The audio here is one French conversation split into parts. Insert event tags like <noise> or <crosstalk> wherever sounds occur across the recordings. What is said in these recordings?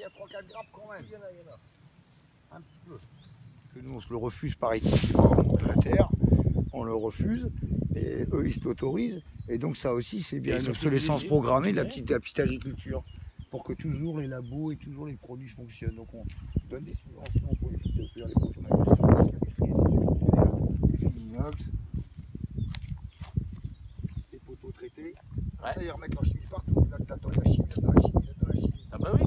y a 3-4 grappes quand même. Il y en a, il y en a. Un petit peu. Que nous, on se le refuse par éthique de la terre. On le refuse. Et eux, ils se l'autorisent. Et donc, ça aussi, c'est bien l'obsolescence programmée de la petite, la petite agriculture. Pour que toujours les labos et toujours les produits fonctionnent. Donc, on donne des subventions pour éviter de faire les produits. Les fils inox, les poteaux traités. Ouais. Ça, ils remettent leur chimie partout. Là, t'attends la chimie, la chimie. Ah bah oui.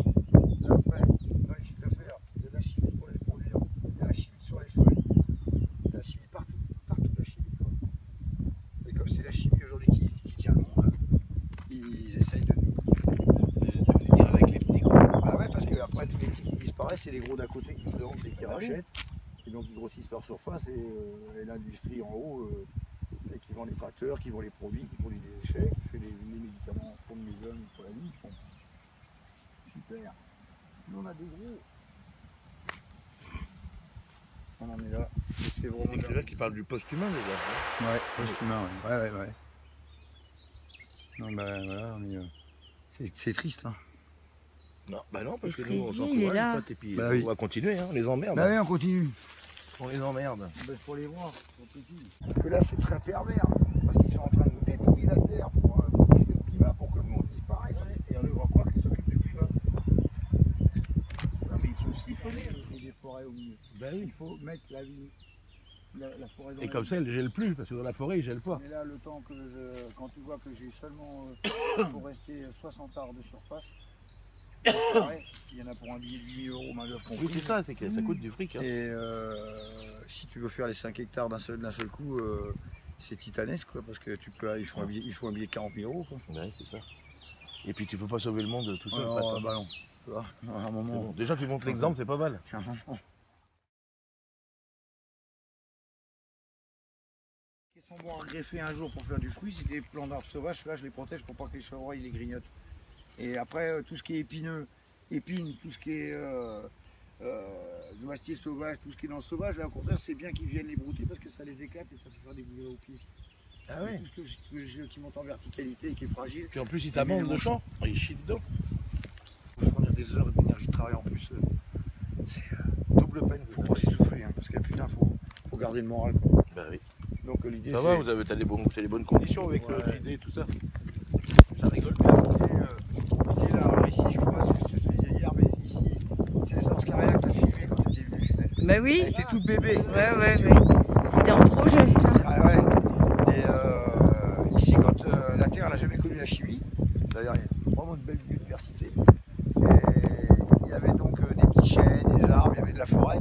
Là, après, dans les chiffres d'affaires, il y a de la chimie pour les produire, il y a de la chimie sur les feuilles, il y a de la chimie partout, partout de la chimie. Quoi. Et comme c'est la chimie aujourd'hui qui, qui tient le monde, ils essayent de nous. De finir avec les petits gros. Bah ouais, parce que après tous les disparaissent, c'est les gros d'à côté qui demandent et qui Ah oui. rachètent. Et donc ils grossissent leur surface et, euh, et l'industrie en haut, euh, et qui vend les tracteurs, qui vend les produits, qui produit des déchets, qui fait les, les médicaments pour les jeunes, pour la vie, ils font super. Nous on a des gros. On en est là. C'est vraiment C'est là qui parle du post-humain, les gars. Ouais, post-humain, ouais. Ouais, ouais, ouais. Non, bah voilà, on est. euh, C'est, c'est triste, hein. Non, bah non, parce Il que nous, on il là. et puis Bah on oui. va continuer, hein, on les emmerde. Bah oui, on continue. On les emmerde. Il faut les voir, sont petits. Que là, c'est très pervers, parce qu'ils sont en train de nous détruire la terre pour euh, modifier le climat, pour que nous, on disparaisse. Et on leur croire qu'ils s'occupent du climat. Non, mais il faut siphonner. C'est des forêts au milieu. Bah Il oui. faut mettre la vie, la, la forêt dans Et la comme vie. ça, elle ne gèle plus, parce que dans la forêt, ils gèlent pas. Mais là, le temps que je. Quand tu vois que j'ai seulement. euh, <coughs> pour rester 60 arts de surface, pareil, il y en a pour un billet de 8 euros, main d'œuvre Oui, comprise. c'est ça, c'est que ça coûte du fric. hein. Et euh, si tu veux faire les 5 hectares d'un seul, seul coup, euh, c'est titanesque, quoi, parce que tu peux, il faut un billet, il faut un billet de 40 000 euros. Quoi. Ouais, c'est ça. Et puis tu peux pas sauver le monde tout seul. Alors, pas toi. bah non. Tu vois, à un C'est moment. bon. Déjà, tu montres l'exemple, c'est pas mal. Qui sont bons à greffer un jour pour faire du fruit, c'est des plants d'arbres sauvages. Là, je les protège pour pas que les chevreuils les grignotent. Et après, euh, tout ce qui est épineux, épines, tout ce qui est euh, euh, noisetier sauvage, tout ce qui est dans le sauvage, là, au contraire, c'est bien qu'ils viennent les brouter parce que ça les éclate et ça peut faire des boulets aux pieds. Ah Mais Tout ce que je- que je- qui monte en verticalité et qui est fragile, Puis en plus, il Mais t'abonde bon. de champ. Il chie dedans. faut fournir des heures d'énergie de travail en plus. euh, C'est euh, double peine, faut pas s'essouffler, hein, parce que putain, faut, faut garder le moral. quoi. Bah oui. Donc l'idée Ça c'est. va, vous avez t'as les, bons- les bonnes conditions avec Ouais. le JD et tout ça. Ça rigole bien. L'idée, euh, l'idée, là, ici, je sais pas si je te disais hier, mais ici, c'est l'essence carrière que t'as filmé quand t'étais Bah Elle oui, était toute bébé. ouais, ouais, ouais. C'était en projet. Ah ouais. Et euh, ici, quand euh, la Terre n'a jamais connu la chimie, d'ailleurs, il y a vraiment une belle biodiversité. Et il y avait donc euh, des petits chênes, des arbres, il y avait de la forêt.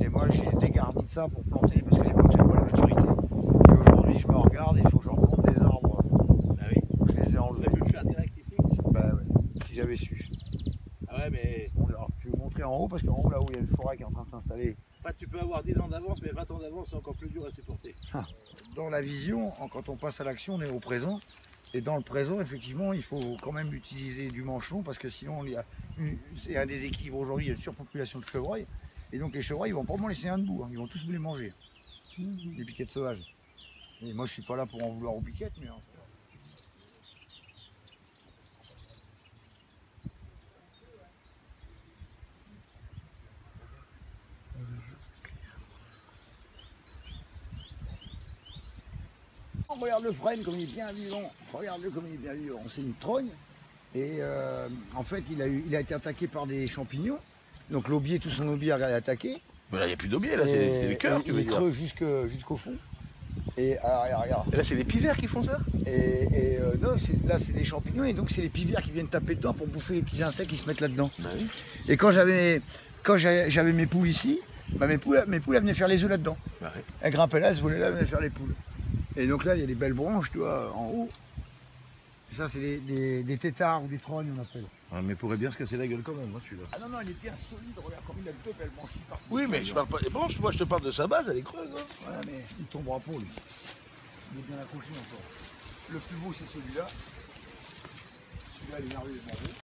Et moi, j'ai dégarni de ça pour planter, parce qu'à l'époque, j'avais pas la maturité. Et aujourd'hui, je me regarde et il faut que je replante des arbres. Ah oui. Je les ai enlevés. aurait pu le faire direct ici? Bah ouais, si j'avais su. Ah ouais, mais On verra. Vous montrer en haut, parce qu'en haut, là où il y a une forêt qui est en train de s'installer, pas, tu peux avoir 10 ans d'avance, mais 20 ans d'avance, c'est encore plus dur à supporter. dans la vision, quand on passe à l'action, on est au présent. Et dans le présent, effectivement, il faut quand même utiliser du manchon parce que sinon, il y c'est un déséquilibre aujourd'hui, il y a une surpopulation de chevreuils. Et donc les chevreuils, ils vont m'en laisser un debout, hein. ils vont tous me les manger, les piquettes sauvages. Et moi, je suis pas là pour en vouloir aux piquettes, mais. Regarde le frêne comme il est bien vivant. Regarde-le comme il est bien vivant. C'est une trogne. Et euh, en fait, il a, eu, il a été attaqué par des champignons. Donc l'aubier, tout son aubier a été attaqué. Mais là, il n'y a plus d'aubier, là, c'est des- cœurs, il creuse jusque- jusqu'au fond. Et ah, regarde, regarde. Et là, c'est des pivers qui font ça? Et, et, euh, non, là, c'est des champignons. Et donc, c'est les pivers qui viennent taper dedans pour bouffer les petits insectes qui se mettent là-dedans. Bah oui. Et quand j'avais mes poules ici, bah, mes, poules, mes poules elles venaient faire les œufs là-dedans. Bah oui. Elles grimpaient là, elles se volaient là, elles venaient faire les poules. Et donc là, il y a des belles branches, tu vois, en haut. Et ça, c'est des, des, des tétards ou des trognes, on appelle. Ah, mais pourrait bien se casser la gueule quand même, moi, celui-là. Ah non, non, il est bien solide. Regarde comme il a deux belles branches qui partent. Oui, mais je parle pas des branches, moi, je te parle de sa base, elle est creuse. Hein. Voilà, mais il tombera pas, lui. Il est bien accroché encore. Le plus beau, c'est celui-là. Celui-là, il est merveilleusement beau.